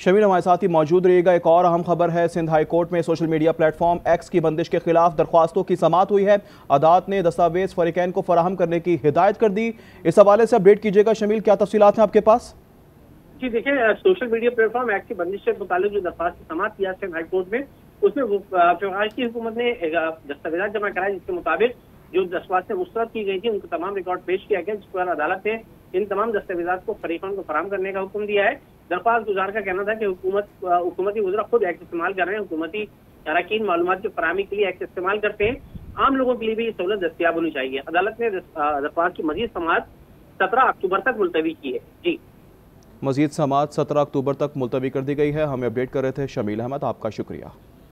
शमील हमारे साथ ही मौजूद रहिएगा एक और अहम खबर है, सिंध हाई कोर्ट में सोशल मीडिया प्लेटफॉर्म एक्स की बंदिश के खिलाफ दरख्वास्तों की समात हुई है। अदालत ने दस्तावेज़ फरीकैन को फराहम करने की हिदायत कर दी। इस हवाले से अपडेट कीजिएगा, शमील, क्या तफसीत हैं आपके पास? जी, देखिए सोशल मीडिया प्लेटफॉर्म एक्ट की बंदिश से मुतालिक जो दरख्वास्त समात किया सिंध हाई कोर्ट में, उसमें आज की हुकूमत ने दस्तावेजा जमा कराए जिसके मुताबिक जो दरख्वास्तें मुस्तरद की गई थी, उनका तमाम रिकॉर्ड पेश किया गया, जिस पर अदालत ने इन तमाम दस्तावेजा को फरीकन को फराम करने का हुक्म दिया है। दरख्वास्त गुजार का कहना था कि हुकूमत, हुकूमती वजरा खुद एक्ट इस्तेमाल कर रहे हैं। हुकूमती अरकान मालूम की फरहमी के लिए एक्ट इस्तेमाल करते हैं। आम लोगों के लिए भी ये सहूलत दस्तियाब होनी चाहिए। अदालत ने दरख्वास्त की मजीद समात सत्रह अक्टूबर तक मुलतवी की है। जी। मजीद समात सत्रह अक्टूबर तक मुलतवी कर दी गई है। हमें अपडेट कर रहे थे शमील अहमद। आपका शुक्रिया।